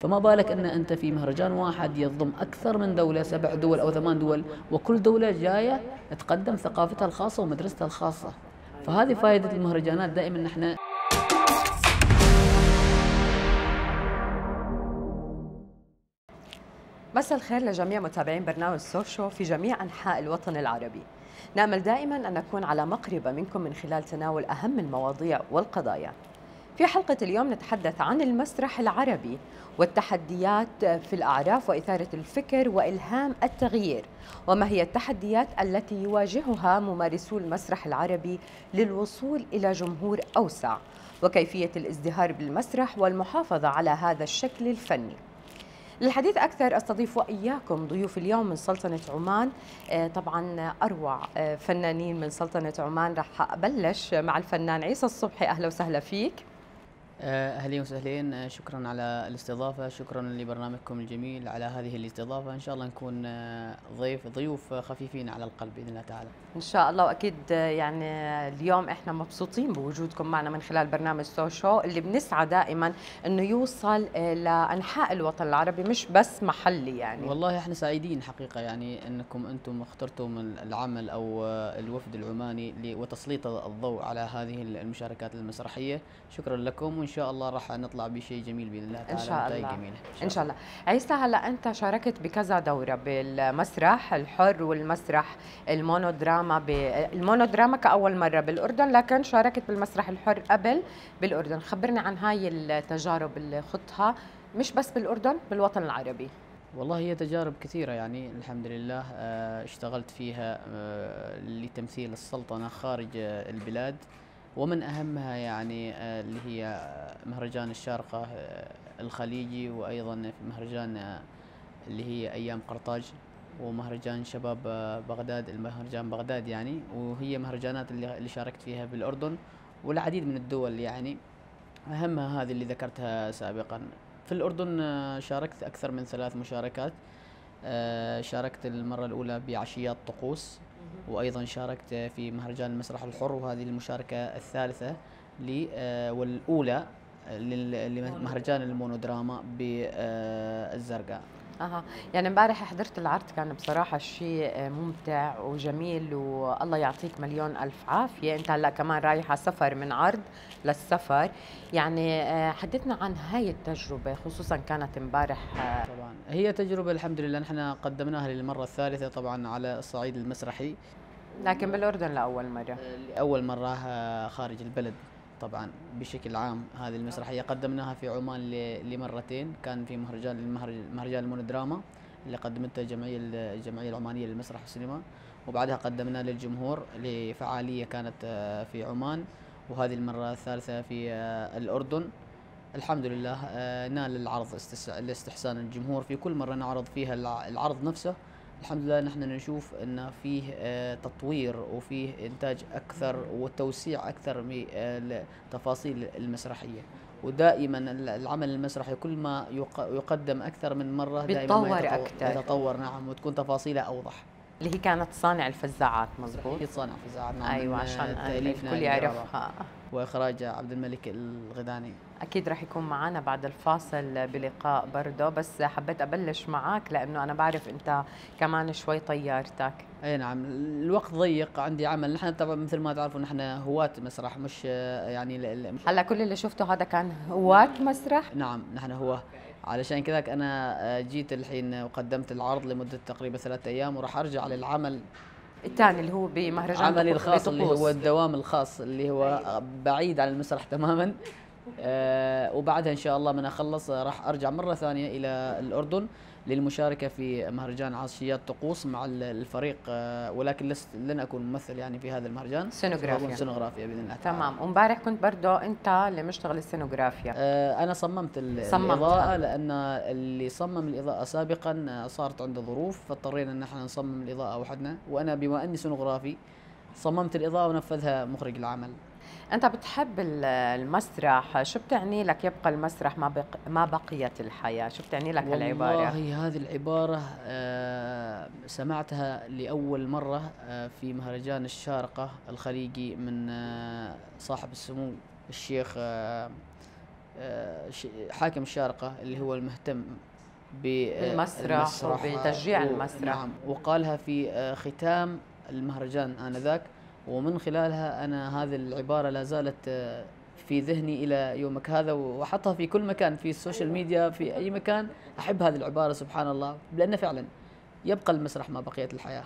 فما بالك أن أنت في مهرجان واحد يضم أكثر من دولة سبع دول أو ثمان دول وكل دولة جاية تقدم ثقافتها الخاصة ومدرستها الخاصة. فهذه فائدة المهرجانات دائما نحن مساء الخير لجميع متابعين برنامج سوشو في جميع أنحاء الوطن العربي. نأمل دائما أن نكون على مقربة منكم من خلال تناول أهم المواضيع والقضايا. في حلقة اليوم نتحدث عن المسرح العربي والتحديات في الأعراف وإثارة الفكر وإلهام التغيير وما هي التحديات التي يواجهها ممارسو المسرح العربي للوصول إلى جمهور أوسع وكيفية الازدهار بالمسرح والمحافظة على هذا الشكل الفني. للحديث أكثر أستضيف وإياكم ضيوف اليوم من سلطنة عمان. آه، طبعا أروع آه، فنانين من سلطنة عمان. رح أبلش مع الفنان عيسى الصبحي. أهلا وسهلا فيك. أهلين وسهلين. آه، شكرا على الاستضافة. شكرا لبرنامجكم الجميل على هذه الاستضافة. إن شاء الله نكون آه، ضيف ضيوف خفيفين على القلب بإذن الله تعالى. إن شاء الله. وأكيد يعني اليوم إحنا مبسوطين بوجودكم معنا من خلال برنامج سوشو اللي بنسعى دائما إنه يوصل لأنحاء الوطن العربي مش بس محلي يعني. والله إحنا سعيدين حقيقة يعني إنكم أنتم اخترتم العمل أو الوفد العماني وتسليط الضوء على هذه المشاركات المسرحية. شكرا لكم. وان شاء الله راح نطلع بشيء جميل بإذن الله تعالى شاء نتائج الله. جميلة. إن شاء الله. عيسى هلا أنت شاركت بكذا دورة بالمسرح الحر والمسرح المونودراما ب... المونودراما كأول مرة بالأردن لكن شاركت بالمسرح الحر قبل بالأردن. خبرني عن هاي التجارب اللي خضتها مش بس بالأردن بالوطن العربي. والله هي تجارب كثيرة يعني الحمد لله آه، اشتغلت فيها آه، لتمثيل السلطنة خارج البلاد. ومن أهمها يعني آه، اللي هي آه، مهرجان الشارقة آه، الخليجي وأيضا مهرجان اللي هي أيام قرطاج ومهرجان شباب بغداد المهرجان بغداد يعني. وهي مهرجانات اللي شاركت فيها بالأردن والعديد من الدول يعني. أهمها هذه اللي ذكرتها سابقا. في الأردن شاركت أكثر من ثلاث مشاركات شاركت المرة الأولى بعشيات طقوس وأيضا شاركت في مهرجان المسرح الحر وهذه المشاركة الثالثة لي آه، والأولى لل- لمهرجان المونودراما بالزرقاء. أها. يعني امبارح حضرت العرض كان بصراحة شيء ممتع وجميل والله يعطيك مليون ألف عافية. أنت هلأ كمان رايحة سفر من عرض للسفر. يعني آه، حدثنا عن هاي التجربة خصوصا كانت امبارح آه، طبعا. هي تجربة الحمد لله نحن قدمناها للمرة الثالثة طبعا على الصعيد المسرحي. لكن بالأردن لأول مرة. لأول مرة آه، خارج البلد. طبعا بشكل عام هذه المسرحية قدمناها في عمان لمرتين. كان في مهرجان مهرجان المونودراما اللي قدمتها الجمعية الجمعية العمانية للمسرح والسينما. وبعدها قدمناه للجمهور لفعالية كانت آه، في عمان. وهذه المرة الثالثة في آه، الأردن. الحمد لله آه، نال العرض الاستحسان الجمهور. في كل مرة نعرض فيها الع- العرض نفسه الحمد لله نحن نشوف إن فيه آه، تطوير وفيه إنتاج أكثر وتوسيع أكثر لتفاصيل المسرحية ودائما ال- العمل المسرحي كل ما يق- يقدم أكثر من مرة دائما يتطور- أكثر. يتطور نعم وتكون تفاصيلها أوضح اللي هي كانت صانع الفزاعات مزبوط يتصنع في زعل نعم أيوة من عشان الكل يعرفها. وإخراج عبد الملك الغداني أكيد رح يكون معنا بعد الفاصل بلقاء برضه بس حبيت أبلش معك لأنه أنا بعرف أنت كمان شوي طيارتك. أي نعم الوقت ضيق عندي عمل. نحن طبعا مثل ما تعرفوا نحن هواة مسرح مش يعني هلا كل اللي شفته هذا كان هواة مسرح؟ نعم نحن هو علشان كذاك أنا آه، جيت الحين وقدمت العرض لمدة تقريبا ثلاثة أيام وراح أرجع للعمل الثاني اللي هو بمهرجان عملي الخاص اللي. هو الدوام الخاص اللي هو بعيد عن المسرح تماما. آه، وبعدها إن شاء الله من أخلص راح أرجع مرة ثانية إلى الأردن. للمشاركة في مهرجان عشيات طقوس مع ال- الفريق آه، ولكن لست لن أكون ممثل يعني في هذا المهرجان سينوغرافيا. سينوغرافيا بإذن الله. تمام وامبارح كنت برضه أنت اللي مشتغل السينوغرافيا آه، أنا صممت ال- صممتها. الإضاءة لأن اللي صمم الإضاءة سابقا صارت عنده ظروف فاضطرينا إن إحنا نصمم الإضاءة وحدنا وأنا بما أني سينوغرافي صممت الإضاءة ونفذها مخرج العمل أنت بتحب ال- المسرح. شو بتعني لك يبقى المسرح ما بق... ما بقيت الحياة؟ شو بتعني لك هالعبارة؟ والله هذه العبارة آه، سمعتها لأول مرة آه، في مهرجان الشارقة الخليجي من آه، صاحب السمو الشيخ آه، آه، حاكم الشارقة اللي هو المهتم بالمسرح وبتشجيع و- المسرح. نعم. وقالها في آه، ختام المهرجان آنذاك. ومن خلالها أنا هذه العبارة لا زالت آه، في ذهني إلى يومك هذا وأحطها في كل مكان في ال social media في أي مكان. أحب هذه العبارة سبحان الله لأن فعلا يبقى المسرح ما بقيت الحياة.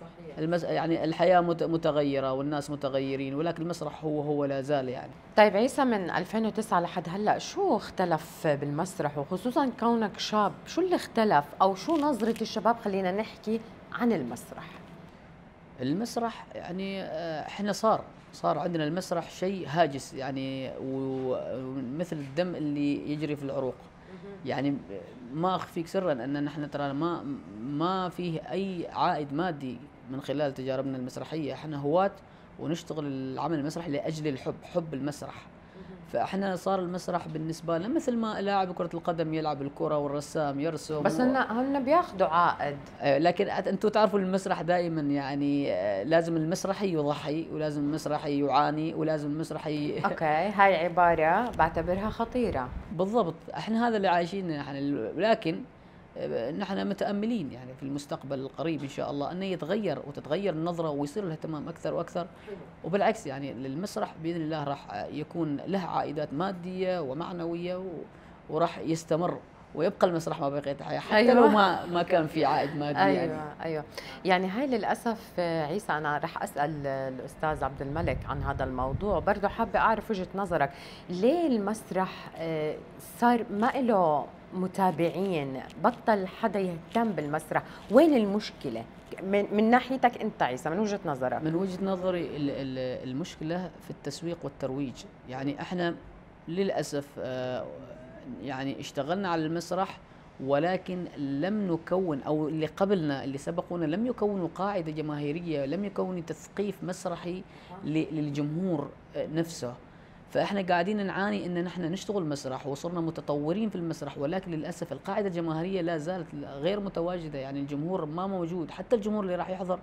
صحيح. المس... يعني الحياة مت- متغيرة والناس متغيرين ولكن المسرح هو هو لا زال يعني. طيب عيسى من 2009 لحد هلأ شو اختلف بالمسرح؟ وخصوصا كونك شاب شو اللي اختلف؟ أو شو نظرة الشباب؟ خلينا نحكي عن المسرح. المسرح يعني آه، إحنا صار صار عندنا المسرح شيء هاجس يعني ومثل الدم اللي يجري في العروق. يعني ما أخفيك سرا أن نحن ترى ما ما فيه أي عائد مادي من خلال تجاربنا المسرحية. إحنا هواة ونشتغل العمل المسرحي لأجل الحب حب المسرح. فاحنا صار المسرح بالنسبة لنا مثل ما لاعب كرة القدم يلعب الكرة والرسام يرسم بس و- هن هن بياخذوا عائد. آه، لكن أنتم تعرفوا المسرح دائما يعني آه، لازم المسرحي يضحي ولازم المسرحي يعاني ولازم المسرحي أوكي هاي عبارة بعتبرها خطيرة. بالضبط إحنا هذا اللي عايشين نحن لكن نحن متأملين يعني في المستقبل القريب إن شاء الله انه يتغير وتتغير النظرة ويصير الاهتمام أكثر وأكثر. وبالعكس يعني للمسرح بإذن الله راح يكون له عائدات مادية ومعنوية وراح يستمر ويبقى المسرح ما بقيت الحياة حتى أيوة. لو ما ما كان في عائد مادي أيوه يعني. أيوه يعني هاي للأسف آه، عيسى أنا رح أسأل الأستاذ عبد الملك عن هذا الموضوع. برضه حابة أعرف وجهة نظرك. ليه المسرح آه، صار ما له متابعين. بطل حدا يهتم بالمسرح. وين المشكلة؟ من, من ناحيتك انت عيسى من وجهة نظرك. من وجهة نظري ال- ال- المشكلة في التسويق والترويج. يعني إحنا للأسف آه، يعني اشتغلنا على المسرح ولكن لم نكون أو اللي قبلنا اللي سبقونا لم يكونوا قاعدة جماهيرية لم يكونوا تثقيف مسرحي للجمهور نفسه. فإحنا قاعدين نعاني إن نحن نشتغل مسرح وصرنا متطورين في المسرح ولكن للأسف القاعدة الجماهيرية لا زالت غير متواجدة يعني الجمهور ما موجود حتى الجمهور اللي راح يحضر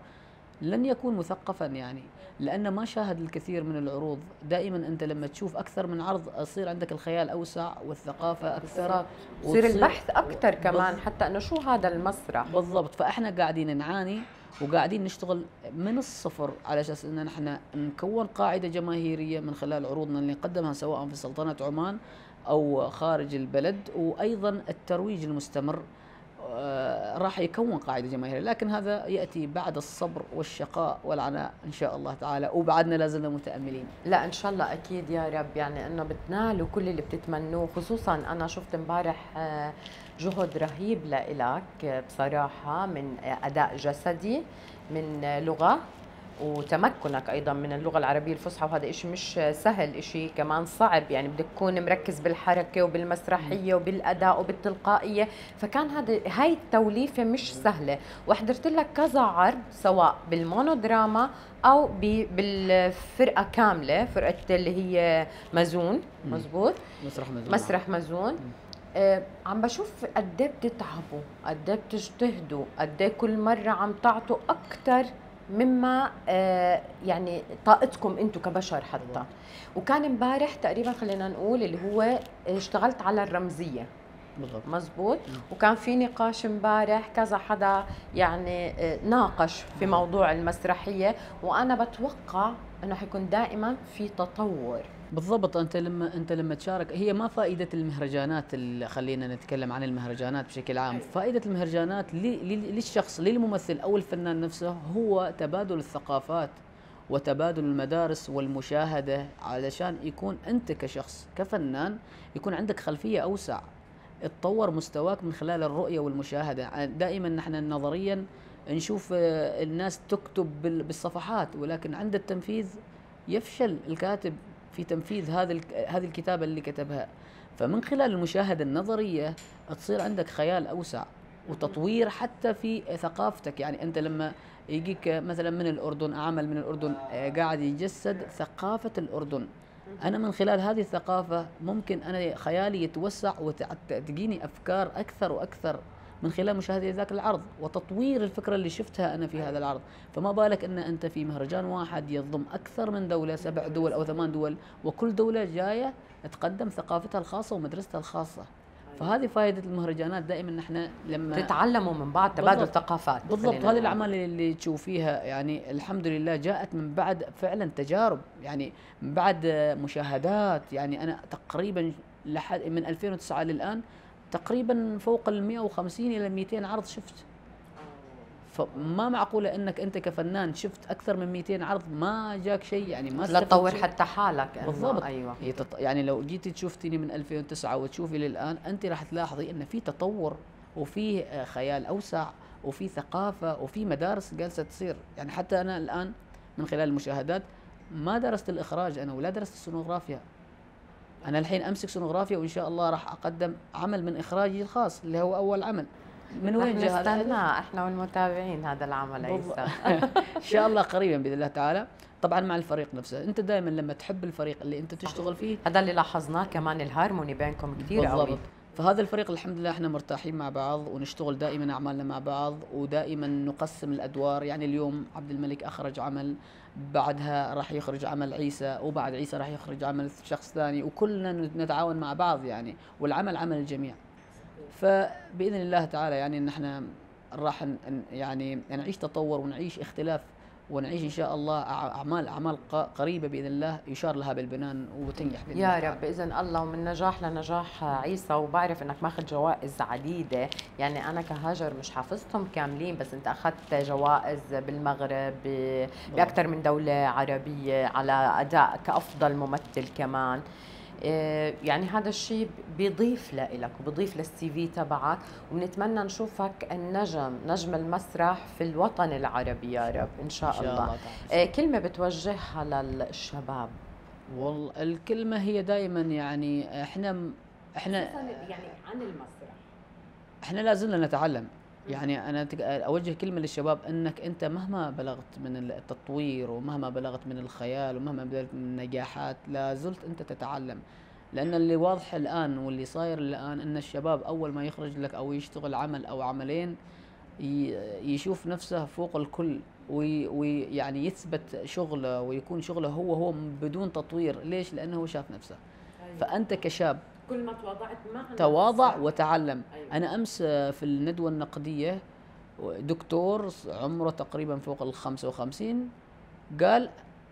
لن يكون مثقفا يعني لأنه ما شاهد الكثير من العروض. دائما أنت لما تشوف أكثر من عرض يصير عندك الخيال أوسع والثقافة أكثر. يصير البحث أكثر كمان حتى إنه شو هذا المسرح؟ بالضبط. فإحنا قاعدين نعاني وقاعدين نشتغل من الصفر على أساس إن نحن نكون قاعدة جماهيرية من خلال عروضنا اللي نقدمها سواء في سلطنة عمان أو خارج البلد. وأيضا الترويج المستمر آه، راح يكون قاعدة جماهيرية لكن هذا يأتي بعد الصبر والشقاء والعناء إن شاء الله تعالى. وبعدنا لازلنا متأملين. لا إن شاء الله أكيد يا رب. يعني إنه بتنالوا كل اللي بتتمنوه خصوصا أنا شفت إمبارح آه، جهد رهيب لإلك بصراحة من أداء جسدي من لغة وتمكنك أيضا من اللغة العربية الفصحى وهذا إشي مش سهل إشي كمان صعب. يعني بدك تكون مركز بالحركة وبالمسرحية وبالأداء وبالتلقائية فكان هذا هاي التوليفة مش سهلة. وحضرت لك كذا عرض سواء بالمونودراما أو بالفرقة كاملة فرقة اللي هي مازون مم. مزبوط؟ مسرح مزون مسرح مازون. آه عم بشوف قد إيه بتتعبوا قد إيه بتجتهدوا قد إيه كل مرة عم تعطوا أكثر مما آه يعني طاقتكم أنتم كبشر حتى. وكان إمبارح تقريبا خلينا نقول اللي هو اشتغلت على الرمزية. بالضبط. مزبوط؟ وكان في نقاش إمبارح كذا حدا يعني آه، ناقش في موضوع المسرحية. وأنا بتوقع إنه حيكون دائما في تطور. بالضبط. أنت لما أنت لما تشارك هي ما فائدة المهرجانات اللي خلينا نتكلم عن المهرجانات بشكل عام. فائدة المهرجانات للشخص للممثل أو الفنان نفسه هو تبادل الثقافات وتبادل المدارس والمشاهدة علشان يكون أنت كشخص كفنان يكون عندك خلفية أوسع. تطور مستواك من خلال الرؤية والمشاهدة. دائما نحن نظريا نشوف آه، الناس تكتب بال- بالصفحات ولكن عند التنفيذ يفشل الكاتب. في تنفيذ هذه الك- هذه الكتابة اللي كتبها. فمن خلال المشاهدة النظرية تصير عندك خيال أوسع وتطوير حتى في ثقافتك. يعني أنت لما يجيك مثلا من الأردن عمل من الأردن آه، قاعد يجسد ثقافة الأردن. أنا من خلال هذه الثقافة ممكن أنا خيالي يتوسع وتجيني أفكار أكثر وأكثر. من خلال مشاهدة ذاك العرض وتطوير الفكرة اللي شفتها أنا في هذا العرض. فما بالك أن أنت في مهرجان واحد يضم أكثر من دولة سبع دول أو ثمان دول وكل دولة جاية تقدم ثقافتها الخاصة ومدرستها الخاصة. فهذه فائده المهرجانات دائما نحن لما تتعلموا من بعض تبادل ثقافات بالضبط. هذه الأعمال اللي تشوفيها يعني الحمد لله جاءت من بعد فعلا تجارب يعني من بعد مشاهدات. يعني أنا تقريبا لحد من 2009 للآن تقريبا فوق ال 150 إلى 200 عرض شفت. فما معقوله إنك أنت كفنان شفت أكثر من 200 عرض؟ ما جاك شيء يعني ما لا تطور حتى حالك بالضبط. أيوه. يعني لو جيتي تشوفتيني من 2009 وتشوفي للآن أنت راح تلاحظي إن في تطور وفي خيال أوسع وفي ثقافة وفي مدارس جالسة تصير. يعني حتى أنا الآن من خلال المشاهدات ما درست الإخراج أنا ولا درست السينوغرافيا. أنا الحين أمسك سينوغرافيا وإن شاء الله راح أقدم عمل من إخراجي الخاص اللي هو أول عمل. من وين جاء نستناه. إحنا والمتابعين هذا العمل عيسى. إن شاء الله قريبا بإذن الله تعالى. طبعا مع الفريق نفسه. أنت دائما لما تحب الفريق اللي أنت تشتغل فيه هذا اللي لاحظناه كمان الهارموني بينكم كثير قوي. فهذا الفريق الحمد لله إحنا مرتاحين مع بعض ونشتغل دائما أعمالنا مع بعض ودائما نقسم الأدوار. يعني اليوم عبد الملك أخرج عمل بعدها راح يخرج عمل عيسى وبعد عيسى راح يخرج عمل شخص ثاني وكلنا نتعاون مع بعض يعني والعمل عمل الجميع. فبإذن الله تعالى يعني إن إحنا راح يعني نعيش تطور ونعيش اختلاف ونعيش إن شاء الله أعمال أعمال قريبة بإذن الله يشار لها بالبنان وتنجح بإذن يا الله. رب باذن الله ومن نجاح لنجاح عيسى وبعرف إنك ماخذ جوائز عديدة. يعني أنا كهاجر مش حافظتهم كاملين بس أنت أخذت جوائز بالمغرب بأكثر من دولة عربية على أداء كأفضل ممثل كمان. يعني هذا الشيء بيضيف لك وبيضيف للسي في تبعك وبنتمنى نشوفك النجم نجم المسرح في الوطن العربي يا رب إن شاء, إن شاء الله, الله آه، كلمة بتوجهها للشباب. والله الكلمة هي دائما يعني إحنا إحنا يعني عن المسرح. إحنا لازلنا نتعلم. يعني أنا أوجه كلمة للشباب إنك أنت مهما بلغت من التطوير ومهما بلغت من الخيال ومهما بلغت من النجاحات لا زلت أنت تتعلم. لأن اللي واضح الآن واللي صاير الآن إن الشباب أول ما يخرج لك أو يشتغل عمل أو عملين يشوف نفسه فوق الكل ويعني يثبت شغله ويكون شغله هو هو بدون تطوير. ليش؟ لأنه هو شاف نفسه. أيوة. فأنت كشاب كل ما تواضعت ما تواضع وتعلم. أيوة. أنا أمس في الندوة النقدية دكتور عمره تقريبا فوق ال 55 قال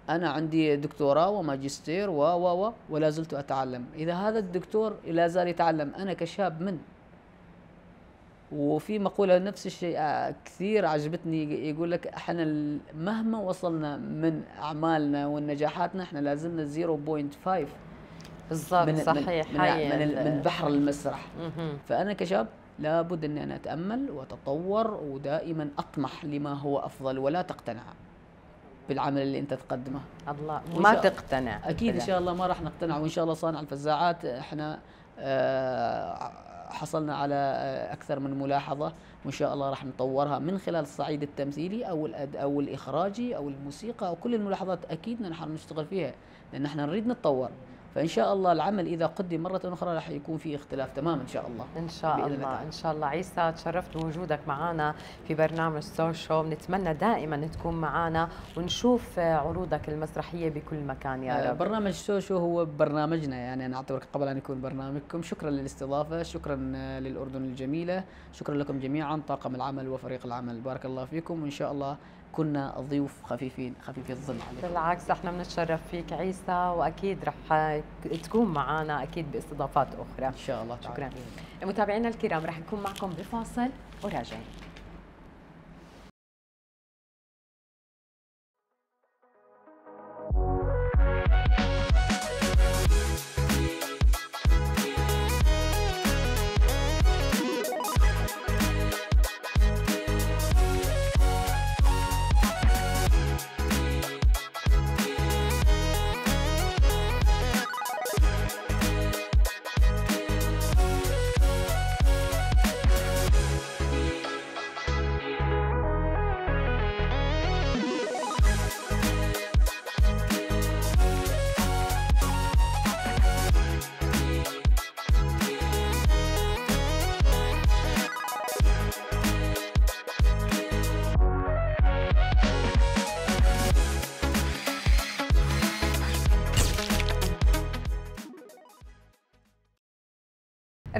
أنا عندي دكتوراه وماجستير و و و ولا زلت أتعلم. إذا هذا الدكتور لا زال يتعلم أنا كشاب من؟ وفي مقولة نفس الشيء آه، كثير عجبتني يقول لك إحنا مهما وصلنا من أعمالنا والنجاحاتنا إحنا لازلنا 0.5 بالضبط من صحيح من, من, من, من بحر المسرح. فأنا كشاب لابد أني أنا أتأمل وأتطور ودائما أطمح لما هو أفضل ولا تقتنع بالعمل اللي أنت تقدمه. الله ما تقتنع. أكيد إن شاء الله ما راح نقتنع وإن شاء الله صانع الفزاعات. إحنا آه، حصلنا على آه، أكثر من ملاحظة وإن شاء الله راح نطورها من خلال الصعيد التمثيلي أو أو الإخراجي أو الموسيقى أو كل الملاحظات. أكيد نحن نشتغل فيها لأن إحنا نريد نتطور. فإن شاء الله العمل إذا قدم مرة أخرى راح يكون في اختلاف تمام إن شاء الله. إن شاء الله إن شاء الله. عيسى تشرفت بوجودك معنا في برنامج سوشو بنتمنى دائما تكون معنا ونشوف عروضك المسرحية بكل مكان يا آه، رب. برنامج سوشو هو برنامجنا يعني أنا اعتبر قبل أن يكون برنامجكم. شكرا للاستضافة شكرا للأردن الجميلة. شكرا لكم جميعا طاقم العمل وفريق العمل. بارك الله فيكم وإن شاء الله كنا ضيوف خفيفين خفيفي الظل عليكم. بالعكس إحنا بنتشرف فيك عيسى وأكيد رح تكون معنا أكيد باستضافات أخرى. إن شاء الله شكرا. متابعينا الكرام رح نكون معكم بفاصل وراجعين.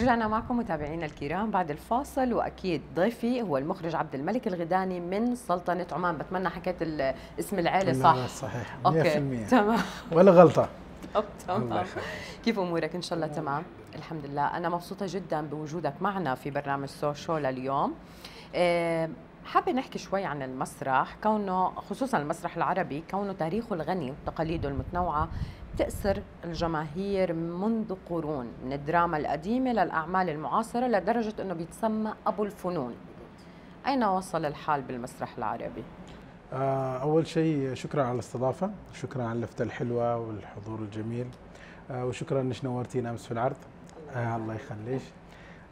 رجعنا معكم متابعينا الكرام بعد الفاصل وأكيد ضيفي هو المخرج عبد الملك الغداني من سلطنة عمان. بتمنى حكيت اسم العائله صح؟ صحيح. 100% okay تمام. ولا غلطة. تمام. كيف أمورك؟ إن شاء الله تمام. الحمد لله. أنا مبسوطة جدا بوجودك معنا في برنامج سوشو لليوم. آه، حابة نحكي شوي عن المسرح. كونه خصوصا المسرح العربي كونه تاريخه الغني وتقاليده المتنوعة تأثر الجماهير منذ قرون من الدراما القديمة للأعمال المعاصرة لدرجة أنه بيتسمى أبو الفنون. أين وصل الحال بالمسرح العربي؟ آه، أول شيء شكرا على الاستضافة شكرا على اللفتة الحلوة والحضور الجميل آه، وشكرا انك نورتينا أمس في العرض. آه الله يخليك.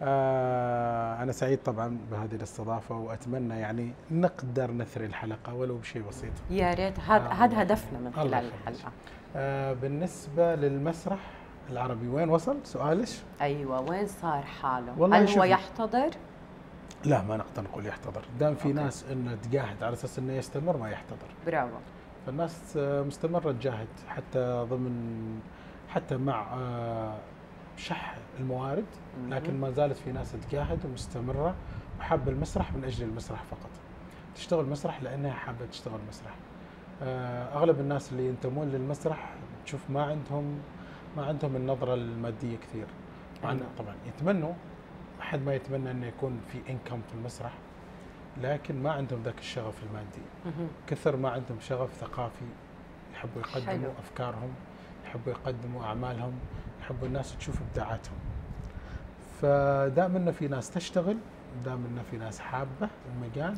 أنا سعيد طبعا بهذه الاستضافة وأتمنى يعني نقدر نثري الحلقة ولو بشيء بسيط. يا ريت. هذا آه هذا هدفنا من خلال الحلقة. آه بالنسبة للمسرح العربي وين وصل؟ سؤالك؟ أيوة وين صار حاله؟ والله هل هو يحتضر؟ لا ما نقدر نقول يحتضر. دام في أوكي. ناس إنه تقاعد على أساس إنه يستمر ما يحتضر. برافو. فالناس مستمرة تجاهد حتى ضمن حتى مع آه، شح الموارد لكن ما زالت في ناس تجاهد ومستمرة وحابة المسرح من أجل المسرح فقط. تشتغل مسرح لأنها حابة تشتغل مسرح. آه، أغلب الناس اللي ينتمون للمسرح تشوف ما عندهم ما عندهم النظرة المادية كثير. أيوة. طبعا يتمنوا احد ما يتمنى إنه يكون في انكم في المسرح لكن ما عندهم ذاك الشغف المادي. كثر ما عندهم شغف ثقافي يحبوا يقدموا حلو. أفكارهم يحبوا يقدموا أعمالهم يحبوا الناس تشوف ابداعاتهم. فدام إنه في ناس تشتغل دام إنه في ناس حابة المجال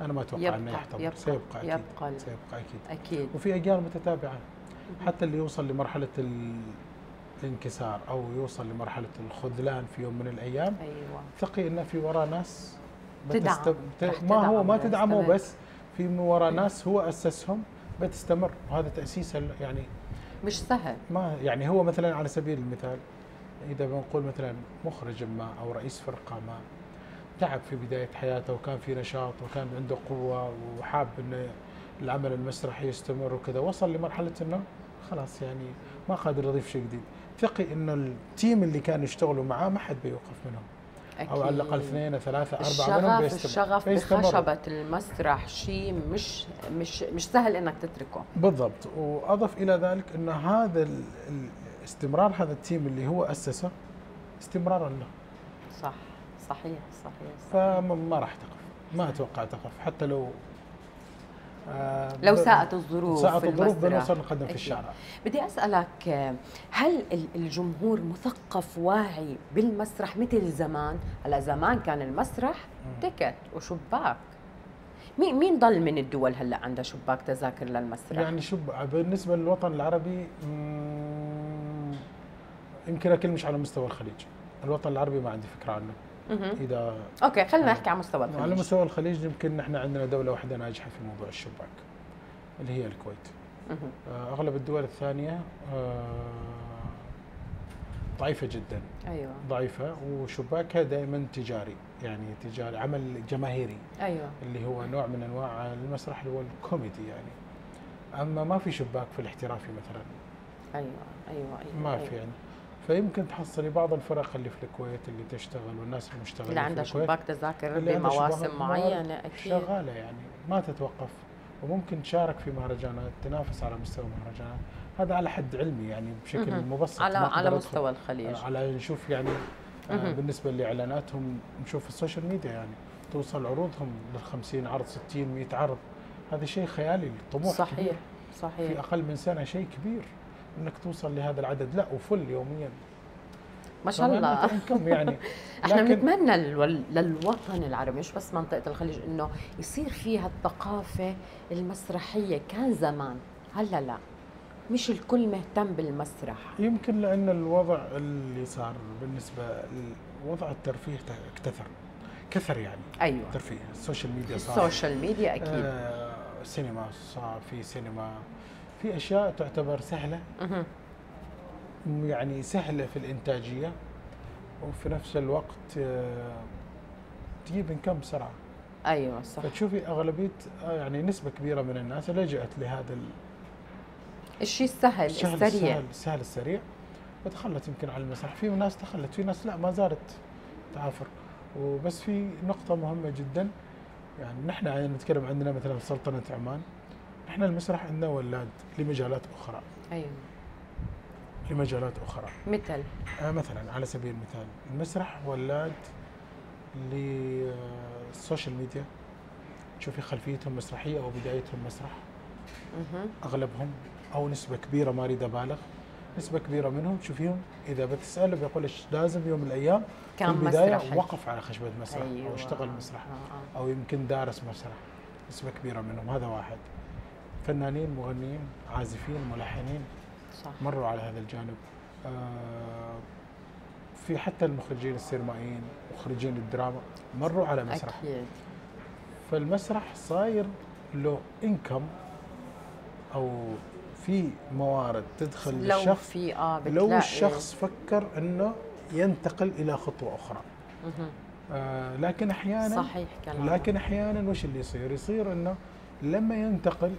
أنا ما أتوقع إنه يحتضر يبقى سيبقى أكيد. يبقى سيبقى أكيد. أكيد. وفي أجيال متتابعة. حتى اللي يوصل لمرحلة الانكسار أو يوصل لمرحلة الخذلان في يوم من الأيام أيوه. ثقي إنه في وراه ناس تدعم. ما هو ما تدعمه بس في وراه ناس هو أسسهم بتستمر. وهذا تأسيس يعني مش سهل. ما يعني هو مثلا على سبيل المثال إذا بنقول مثلا مخرج ما أو رئيس فرقة ما تعب في بداية حياته وكان في نشاط وكان عنده قوة وحاب انه العمل المسرحي يستمر وكذا وصل لمرحلة إنه خلاص يعني ما قادر يضيف شيء جديد. ثقي إنه التيم اللي كانوا يشتغلوا معاه ما حد بيوقف منهم. أكيد. أو على الأقل اثنين ثلاثة أربعة منهم بيستمر. الشغف بخشبة المسرح شيء مش مش مش سهل إنك تتركه. بالضبط. وأضف إلى ذلك إن هذا استمرار هذا التيم اللي هو أسسه استمرارا له. صح. صحيح صحيح, صحيح. فما راح تقف. ما أتوقع تقف. حتى لو لو ساءت الظروف ساءت الظروف بنوصل نقدم في الشارع. بدي أسألك هل الجمهور مثقف واعي بالمسرح مثل زمان؟ هلا زمان كان المسرح تكت وشباك. مين مين ضل من الدول هلا عندها شباك تذاكر للمسرح؟ يعني شب بالنسبة للوطن العربي يمكن اكل مش على مستوى الخليج. الوطن العربي ما عندي فكرة عنه. إذا أوكي خلينا نحكي على مستوى الخليج. على مستوى الخليج يمكن نحن عندنا دولة واحدة ناجحة في موضوع الشباك اللي هي الكويت. آه، أغلب الدول الثانية آه، ضعيفة جدا. أيوه. ضعيفة وشباكها دائما تجاري يعني تجاري عمل جماهيري. أيوه. اللي هو نوع من أنواع المسرح اللي هو الكوميدي يعني. أما ما في شباك في الاحترافي مثلا. أيوه أيوه أيوه ما أيوة. في يعني. فيمكن تحصلي بعض الفرق اللي في الكويت اللي تشتغل والناس المشتغلين اللي عندها شباك تذاكر بمواسم معينة أكيد. شغالة يعني ما تتوقف. وممكن تشارك في مهرجانات تنافس على مستوى مهرجانات. هذا على حد علمي يعني بشكل مبسط على على مستوى الخليج. على نشوف يعني آه بالنسبة لإعلاناتهم نشوف السوشيال ميديا يعني توصل عروضهم لل 50 عرض 60 100 عرض. هذا شيء خيالي طموح صحيح كبير. صحيح. في أقل من سنة شيء كبير. إنك توصل لهذا العدد. لا وفل يوميا. ما شاء الله. يعني. إحنا بنتمنى للوطن العربي مش بس منطقة الخليج إنه يصير فيها الثقافة المسرحية. كان زمان هلأ لا. مش الكل مهتم بالمسرح. يمكن لأن الوضع اللي صار بالنسبة لوضع الترفيه اكتثر. كثر يعني. أيوه. الترفيه. ال social media صار. ال social media أكيد. آه سينما صار في سينما. في أشياء تعتبر سهلة. يعني سهلة في الإنتاجية وفي نفس الوقت آه، تجيب انكم بسرعة. أيوه صح. فتشوفي أغلبية آه، يعني نسبة كبيرة من الناس لجأت لهذا الشيء السهل السريع. السهل السريع. فتخلت يمكن على المسرح. في ناس تخلت في ناس لا ما زالت تعافر. وبس في نقطة مهمة جدا. يعني نحن نتكلم عندنا مثلا في سلطنة عمان. نحن المسرح عندنا ولاد لمجالات أخرى. أيوه. لمجالات أخرى. مثل؟ آه مثلا على سبيل المثال المسرح ولاد للسوشيال ميديا تشوفي خلفيتهم مسرحية أو بدايتهم مسرح. أغلبهم أو نسبة كبيرة ما أريد أبالغ. نسبة كبيرة منهم تشوفيهم إذا بتساله بيقول لك لازم يوم من الأيام؟ كان في البداية مسرحي. وقف على خشبة مسرح أيوة. أو اشتغل مسرح آه، آه. أو يمكن دارس مسرح. نسبة كبيرة منهم هذا واحد. فنانين مغنيين عازفين ملحنين صح. مروا على هذا الجانب. آه، في حتى المخرجين السينمائيين مخرجين الدراما مروا على مسرح. أكيد. فالمسرح صاير له انكم أو في موارد تدخل لو للشخص في بتلاقي لو الشخص فكر إنه ينتقل إلى خطوة أخرى. آه لكن أحيانا صحيح كلامك. لكن أحيانا وش اللي يصير؟ يصير إنه لما ينتقل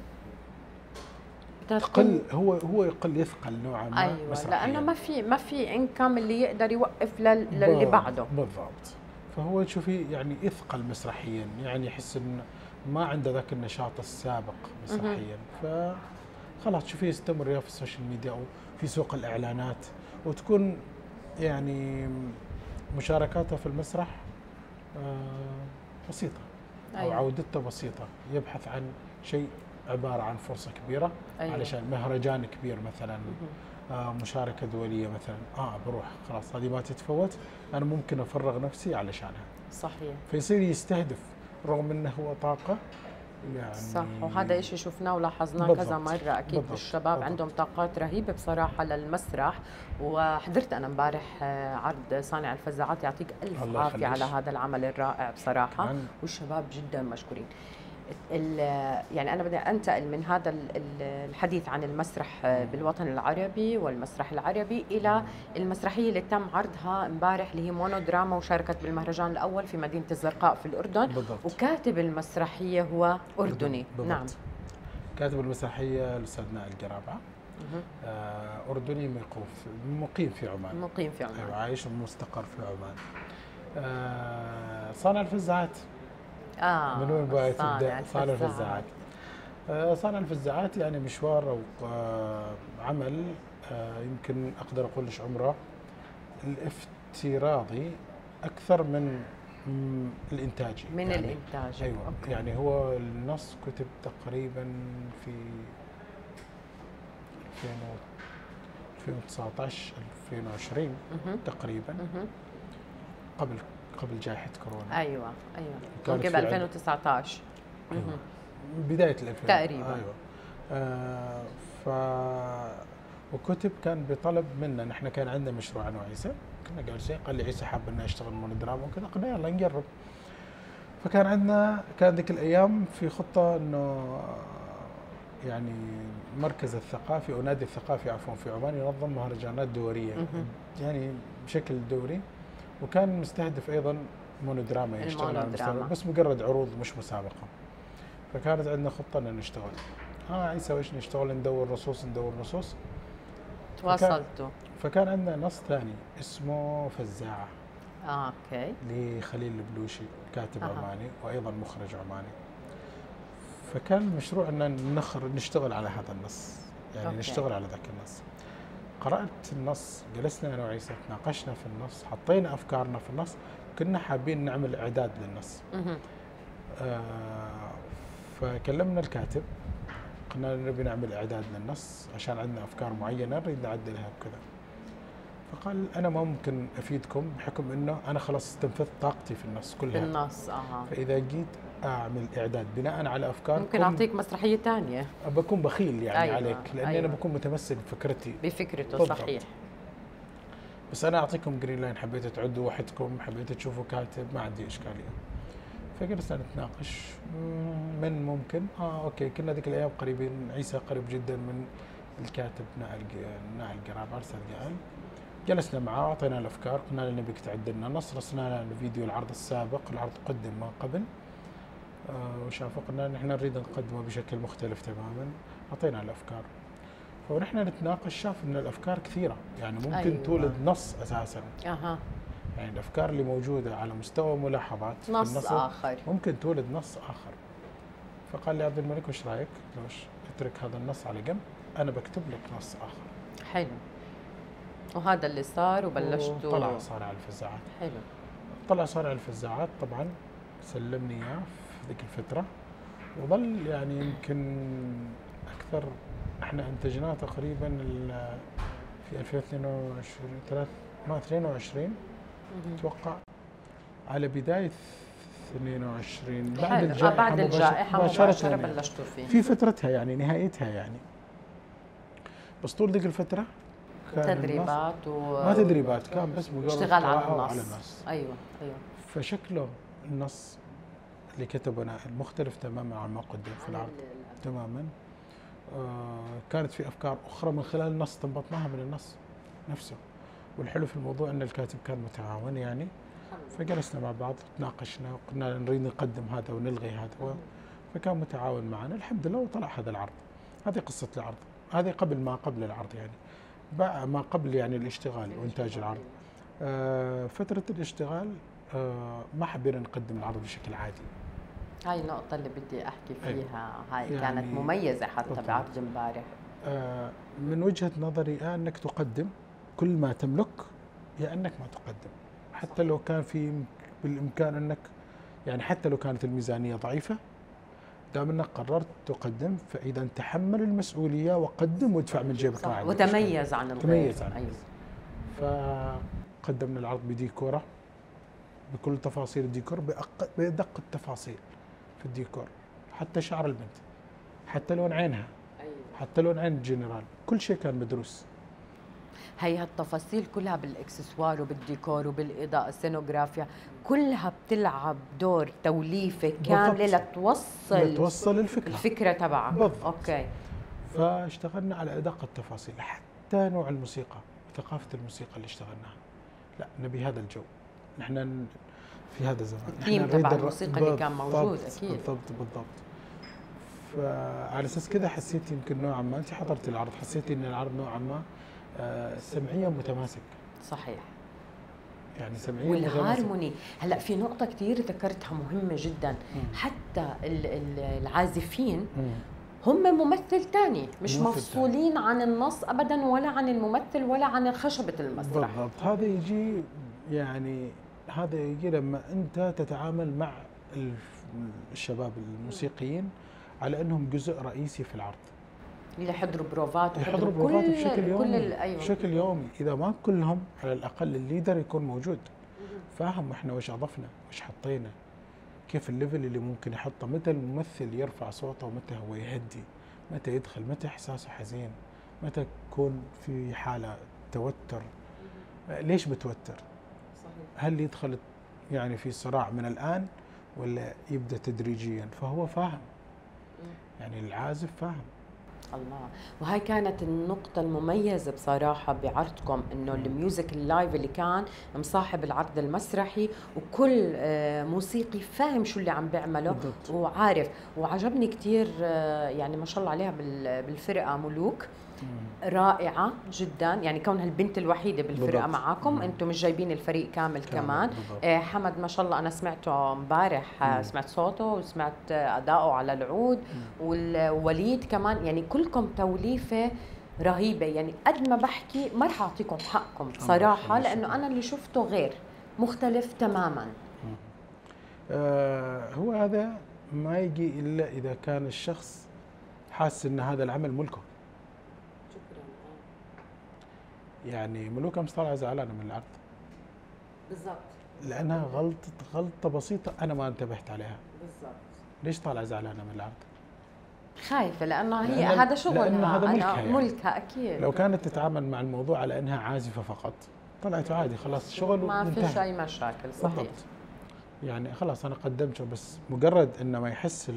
تقل هو هو يقل يثقل نوعا ما أيوه مسرحياً. لأنه ما في ما في انكم اللي يقدر يوقف لل- للي بعده. بالضبط. فهو تشوفي يعني يثقل مسرحيا يعني يحس إنه ما عنده ذاك النشاط السابق مسرحيا. فخلاص تشوفيه يستمر يا في ال social media أو في سوق الإعلانات. وتكون يعني مشاركاته في المسرح آه، بسيطة. أو أيوة. عودته بسيطة. يبحث عن شيء عبارة عن فرصة كبيرة أيوة. علشان مهرجان كبير مثلا آه، مشاركة دولية مثلا آه بروح خلاص هذه ما تتفوت أنا ممكن أفرغ نفسي علشانها صحيح فيصير يستهدف رغم إنه هو طاقة يعني صح وهذا شيء شفناه ولاحظناه. كذا مرة أكيد بالضبط. الشباب بالضبط. عندهم طاقات رهيبة بصراحة للمسرح وحضرت أنا امبارح آه، عرض صانع الفزاعات يعطيك عافية يخليك. على هذا العمل الرائع بصراحة كمان والشباب جدا مشكورين يعني أنا بدي أنتقل من هذا ال- ال- الحديث عن المسرح بالوطن العربي والمسرح العربي إلى المسرحية اللي تم عرضها امبارح اللي هي مونودراما وشاركت بالمهرجان الأول في مدينة الزرقاء في الأردن. بالضبط. وكاتب المسرحية هو أردني. بالضبط. نعم. كاتب المسرحية الاستاذ نائل مهم. آه أردني مقيم في عمان. مقيم في عمان. عايش ومستقر في عمان. آه صانع الفزاعات آه من وين بقى تبدأ صانع الفزاعات. آه صانع الفزاعات يعني مشوار أو آه عمل آه يمكن أقدر أقول ليش عمرة الافتراضي أكثر من الانتاجي من يعني الإنتاج أيوه أوكي. يعني هو النص كتب تقريبا في 2019 2020 مهم. تقريبا. قبل قبل جائحة كورونا. أيوه أيوه. ممكن ب في عد- 2019 أيوة. بداية ال 2000 تقريباً. أيوه. آه ف وكتب كان بطلب منا نحن كان عندنا مشروع أنا وعيسى. كنا جالسين قال لي عيسى حاب إنه اشتغل مونودراما وكذا. قلنا يلا نجرب. فكان عندنا كان ذيك الأيام في خطة إنه يعني المركز الثقافي أو نادي الثقافي عفوا في عمان ينظم مهرجانات دورية. يعني بشكل دوري. وكان مستهدف أيضا مونودراما يشتغل على. المستوى بس مجرد عروض مش مسابقة. فكانت عندنا خطة ان نشتغل. ها عيسى ويش نشتغل؟ ندور نصوص ندور نصوص تواصلتوا. فكان عندنا نص ثاني اسمه فزاعة. آه okay. لخليل البلوشي كاتب أها. عماني وأيضا مخرج عماني. فكان المشروع ان نخر نشتغل على هذا النص. يعني okay. نشتغل على ذاك النص. قرأت النص جلسنا أنا وعيسى تناقشنا في النص حطينا أفكارنا في النص كنا حابين نعمل إعداد للنص. آه فكلمنا الكاتب قلنا نبي نعمل إعداد للنص عشان عندنا أفكار معينة نريد نعدلها وكذا. فقال أنا ما ممكن أفيدكم بحكم إنه أنا خلاص استنفذت طاقتي في النص كلها. بالنص آه فإذا جيت اعمل اعداد بناء على افكار ممكن اعطيك مسرحيه ثانية بكون بخيل يعني أيوة، عليك لاني أيوة. أنا بكون متمسك بفكرتي بفكرته بالضبط. صحيح بس أنا اعطيكم green line حبيتوا تعدوا وحدكم حبيتوا تشوفوا كاتب ما عندي اشكاليه فجلسنا نتناقش من ممكن آه أوكي كنا ذيك الأيام قريبين عيسى قريب جدا من الكاتب نائل نائل قراب ارسل قال جلسنا معاه اعطينا الافكار قلنا له نبيك تعدل لنا نص رسلنا له الفيديو العرض السابق العرض قدم من قبل آه وشافه قلنا نحن نريد نقدمه بشكل مختلف تماما. أعطينا الأفكار. فنحن نتناقش شاف ان الأفكار كثيرة. يعني ممكن أيوة. تولد نص أساسا. أها. يعني الأفكار اللي موجودة على مستوى ملاحظات نص آخر. ممكن تولد نص آخر. فقال لي عبد الملك وش رأيك؟ لو ش- اترك هذا النص على جنب؟ أنا بكتب لك نص آخر. حلو. وهذا اللي صار وبلشتوا. طلع صار على الفزاعات. حلو. طلع صار على الفزاعات طبعا سلمني إياه. ذيك الفترة وظل يعني يمكن أكثر إحنا أنتجناه تقريبا في 2022 ثلاث ما 22 أتوقع على بداية 22 بعد. آه، الجائحة بعد الجائحة مباشرة يعني. بلشتوا فيه. في فترتها يعني نهايتها يعني. بس طول ذيك الفترة كان تدريبات و ما تدريبات كان بس مجرد اشتغال على النص. على النص. أيوه أيوه. فشكله النص اللي كتبه أنا مختلف تماما عن ما قدم في العرض. تماما. آه كانت في أفكار أخرى من خلال النص استنبطناها من النص نفسه. والحلو في الموضوع أن الكاتب كان متعاون يعني. فجلسنا مع بعض تناقشنا وقلنا نريد نقدم هذا ونلغي هذا فكان متعاون معنا. الحمد لله وطلع هذا العرض. هذه قصة العرض. هذه قبل ما قبل العرض يعني. ما قبل يعني الاشتغال وإنتاج العرض. آه فترة الاشتغال آه ما حبينا نقدم العرض بشكل عادي. هاي النقطة اللي بدي أحكي أيوة. فيها هاي يعني كانت مميزة حتى. بعرض امبارح آه، من وجهة نظري آه أنك تقدم كل ما تملك يا أنك ما تقدم حتى لو كان في بالإمكان أنك يعني حتى لو كانت الميزانية ضعيفة دام أنك قررت تقدم فإذا تحمل المسؤولية وقدم وادفع من جيبك ما. وتميز عن الغير تميز عن أيوة. فقدمنا العرض بديكورة بكل تفاصيل الديكور بأق- بأدق التفاصيل في الديكور حتى شعر البنت حتى لون عينها حتى لون عين الجنرال كل شيء كان مدروس هي هالتفاصيل كلها بالإكسسوار وبالديكور وبالإضاءة السينوغرافيا كلها بتلعب دور توليفة كاملة لتوصل توصل الفكرة. الفكرة تبعك بالضبط. okay. فاشتغلنا على ادق التفاصيل حتى نوع الموسيقى ثقافة الموسيقى اللي اشتغلناها. لا نبي هذا الجو. نحن في هذا الزمان الثيم تبع الموسيقى اللي كان بالضبط، موجود أكيد. بالضبط بالضبط. فعلى أساس كذا حسيت يمكن نوعا ما أنت حضرت العرض حسيتي إن العرض نوعا ما آه، سمعيا متماسك. صحيح. يعني سمعيا متماسك. والهارموني هلأ في نقطة كثير ذكرتها مهمة جدا. مم. حتى ال- ال- العازفين مم. هم ممثل تاني مش ممثل مفصولين عن النص ابدا ولا عن الممثل ولا عن خشبة المسرح. بالضبط. هذا يجي يعني هذا يجي لما أنت تتعامل مع الشباب الموسيقيين على أنهم جزء رئيسي في العرض. اللي حضروا بروفات يحضروا بروفات كل بشكل كل يومي ال- أيوه. بشكل يومي. إذا ما كلهم على الأقل الليدر يكون موجود. فاهم إحنا وش أضفنا وش حطينا كيف ال level اللي ممكن يحطه متى الممثل يرفع صوته ومتى هو يهدي متى يدخل متى احساسه حزين متى يكون في حالة توتر. ليش بتوتر؟ هل يدخل يعني في صراع من الآن ولا يبدأ تدريجيا؟ فهو فاهم. يعني العازف فاهم. الله. وهي كانت النقطة المميزة بصراحة بعرضكم إنه ال music ال live اللي كان مصاحب العرض المسرحي وكل آه، موسيقي فاهم شو اللي عم بيعمله بالضبط. وعارف. وعجبني كثير يعني ما شاء الله عليها بال- بالفرقة ملوك. رائعة جدا يعني كونها البنت الوحيدة بالفرقة بالضبط. معاكم. أنتم مش جايبين الفريق كامل, كامل، كمان بالضبط. آه، حمد ما شاء الله أنا سمعته امبارح آه،. سمعت صوته وسمعت أداؤه على العود والوليد كمان يعني كلكم توليفة رهيبة يعني قد ما بحكي ما رح أعطيكم حقكم بصراحه يخليك، لأنه. أنا اللي شفته غير مختلف تماما آه هو هذا ما يجي إلا إذا كان الشخص حاسس إن هذا العمل ملكه يعني ملوك أمس طالعه زعلانة من العرض. بالضبط. لأنها غلطه غلطة بسيطة أنا ما انتبهت عليها. بالضبط. ليش طالعه زعلانة من العرض؟ خايفة لأنه هي لأن- هذا شغلها. لأن هذا أنا ملكها يعني. ملكها أكيد. لو كانت تتعامل مع الموضوع على إنها عازفة فقط طلعت عادي خلاص شغل ما. فيش اي مشاكل صحيح. بالضبط. يعني خلاص أنا قدمته بس مجرد ان ما يحس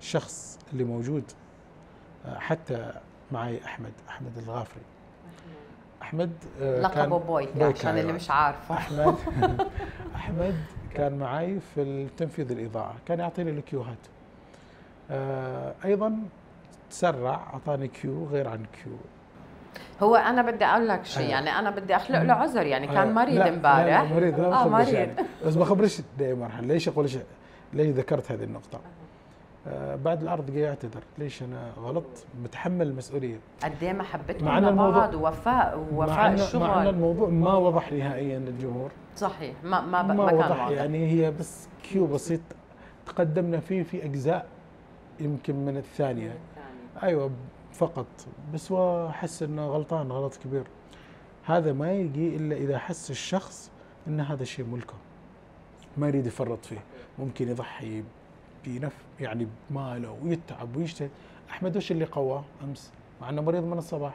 الشخص اللي موجود آه، حتى معي أحمد أحمد الغافري. أحمد آه، لقبه بويكا بويكا، عشان اللي أيوة. مش عارفه. أحمد أحمد كان معي في تنفيذ الإضاءة كان يعطيني الكيوهات. آه، أيضا تسرع أعطاني كيو غير عن كيو. هو أنا بدي أقول لك شيء أيوة. يعني أنا بدي أخلق له عذر يعني كان آه، مريض امبارح لا مريض لا آه بخبرش مريض. يعني. بس بخبرش مرحله ليش أقول ليش ليش ذكرت هذه النقطة؟ آه بعد العرض جاي اعتذر ليش أنا غلط متحمل المسؤولية. قد إيه محبتكم مع لبعض ووفاء ووفاء أن- مع إن الشغل الموضوع ما وضح نهائيا للجمهور. صحيح. ما ما, ما, ما كان وضح. واضح. يعني هي بس كيو بسيط تقدمنا فيه في أجزاء يمكن من الثانية. أيوه فقط. بس هو حس إنه غلطان غلط كبير. هذا ما يجي إلا إذا حس الشخص إن هذا الشيء ملكه. ما يريد يفرط فيه. ممكن يضحي بنف يعني بماله ويتعب ويجتهد أحمد وش اللي قواه أمس؟ مع إنه مريض من الصباح.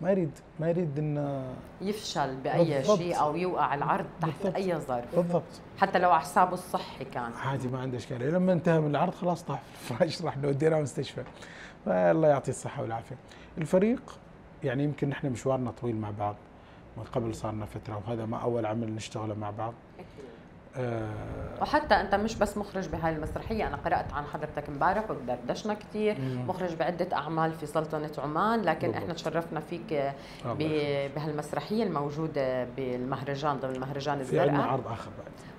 ما يريد ما يريد انه يفشل بأي. شيء أو يوقع العرض تحت بالضبط. أي ظرف. بالضبط. حتى لو على حسابه الصحي كان. عادي ما عنده اشكال لما انتهى من العرض خلاص طاح في الفراش راح نودينا مستشفى. فالله يعطيه الصحة والعافية. الفريق يعني يمكن نحن مشوارنا طويل مع بعض. من قبل صار لنا فترة وهذا ما أول عمل نشتغله مع بعض. آه وحتى أنت مش بس مخرج بهاي المسرحية أنا قرأت عن حضرتك امبارح ودردشنا كثير. مخرج بعدة أعمال في سلطنة عمان لكن بالضبط. إحنا تشرفنا فيك بهالمسرحية الموجودة بالمهرجان ضمن المهرجان في عندنا الزرقاء عرض آخر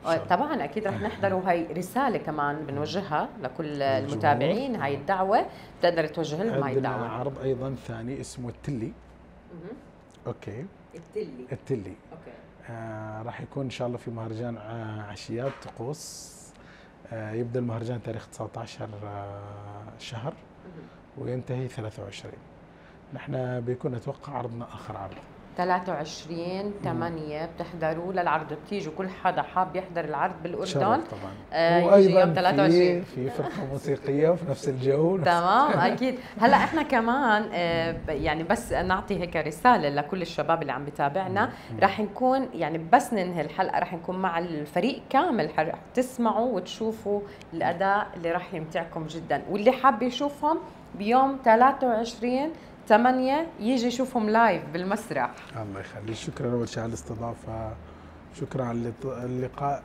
بعد. طبعا أكيد رح نحضر وهي رسالة كمان بنوجهها لكل. المتابعين. هاي الدعوة بتقدر توجه لهم هاي عندنا الدعوة. عرض أيضا ثاني اسمه التلي. okay. التلي. التلي. okay. آه راح يكون إن شاء الله في مهرجان آه عشيات طقوس. آه يبدأ المهرجان تاريخ 19 آه شهر. وينتهي 23 نحن بيكون أتوقع عرضنا آخر عرض. 23 8 بتحضروا للعرض. بتيجوا كل حدا حاب يحضر العرض بالأردن. طبعا. آه، وأيضا يوم 23 في فرقة موسيقية وفي نفس الجو. تمام أكيد. هلأ إحنا كمان آه، يعني بس نعطي هيك رسالة لكل الشباب اللي عم بتابعنا. رح نكون يعني بس ننهي الحلقة رح نكون مع الفريق كامل. رح تسمعوا وتشوفوا الأداء اللي رح يمتعكم جدا. واللي حاب يشوفهم بيوم 23 8 يجي يشوفهم لايف بالمسرح. الله يخليك. شكرا أول شيء على الاستضافة. شكرا على اللق- اللقاء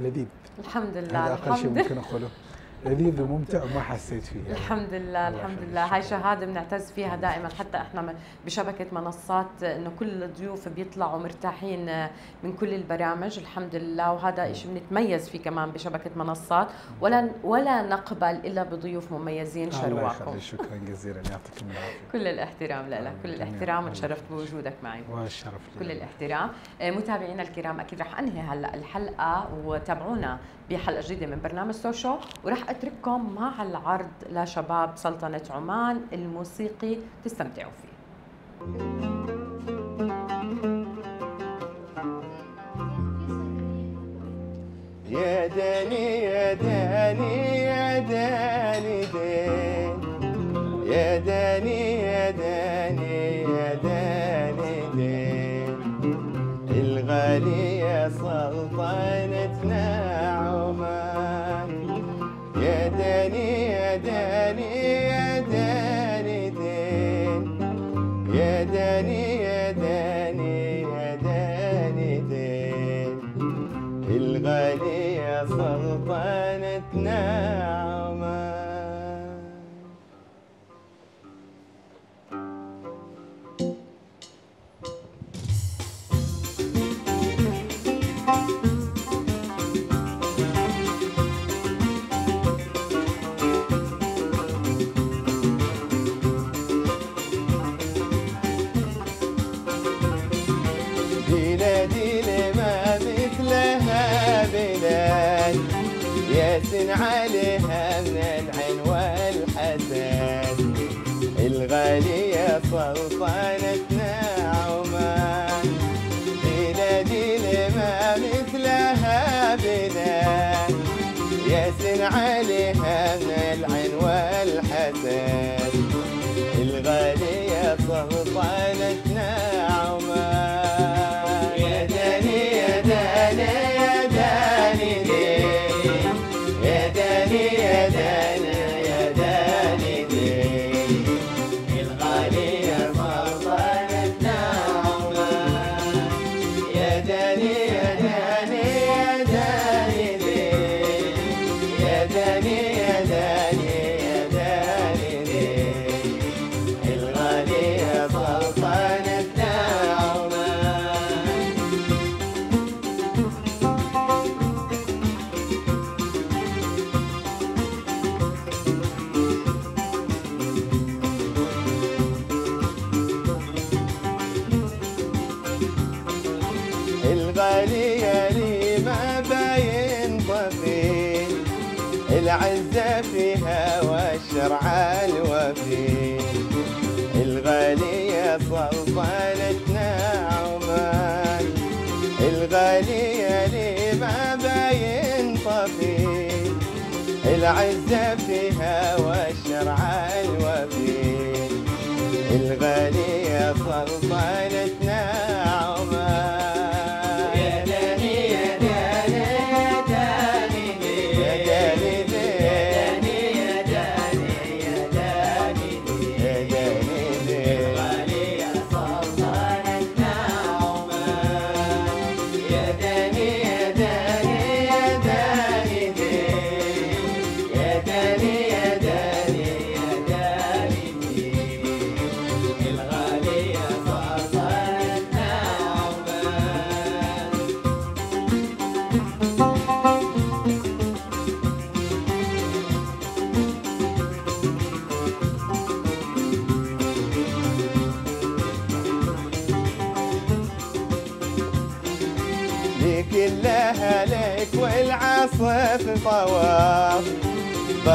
اللذيذ الحمد لله هذا أقل شيء ممكن أقوله. لذيذ وممتع وما حسيت فيه يعني. الحمد لله الله الحمد لله. هاي. شهادة بنعتز فيها دائما. حتى إحنا بشبكة منصات إنه كل الضيوف بيطلعوا مرتاحين من كل البرامج. الحمد لله. وهذا شيء بنتميز فيه كمان بشبكة منصات. ولا ولا نقبل إلا بضيوف مميزين الله شرواكم يخليك شكرا جزيلا. يعطيكم العافية. كل الاحترام لك. كل. الاحترام. الله وتشرفت. بوجودك معي. والشرف لي. كل الاحترام. آه، متابعينا الكرام أكيد رح أنهي هلا الحلقة. وتابعونا بحلقة جديدة من برنامج سوشو ورح أترككم مع العرض لشباب سلطنة عمان الموسيقي تستمتعوا فيه. يا داني يا داني يا داني دين. يا داني يا داني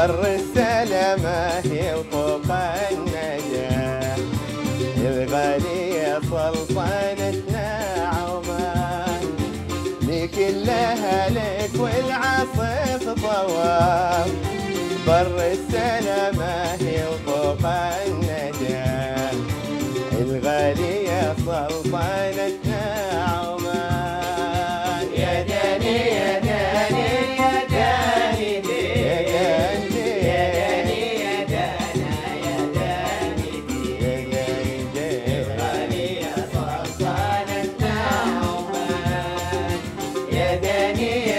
barres يا